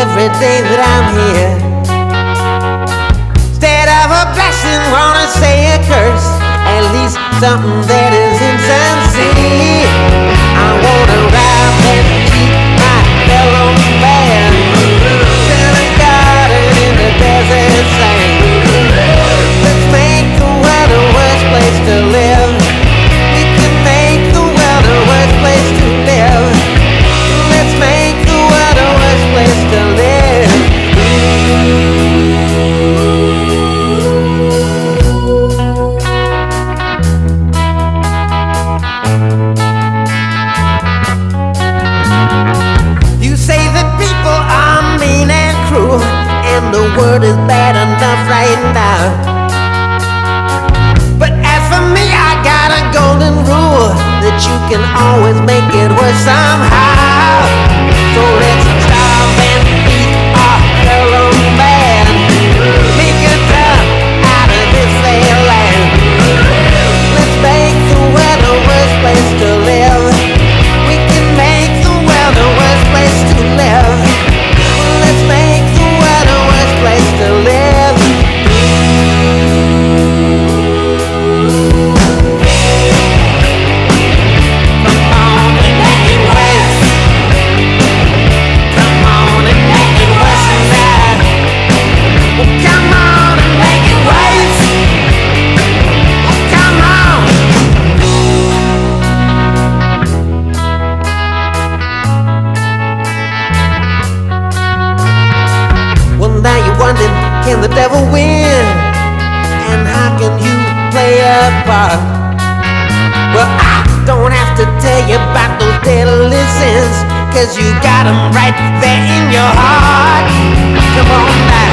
every day that I'm here. Instead of a blessing, wanna say a curse. At least something that is world is bad enough right now. But as for me, I got a golden rule that you can always make it worse somehow. Can the devil win? And how can you play a part? Well, I don't have to tell you about those deadly sins, cause you got them right there in your heart. Come on now,